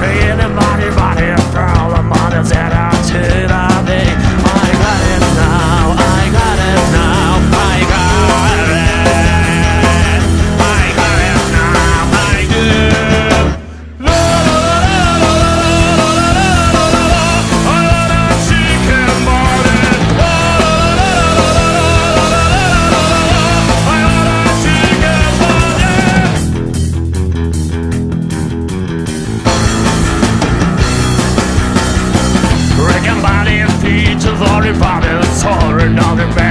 Feeling for all the mighty that are did. body, the soul, another man.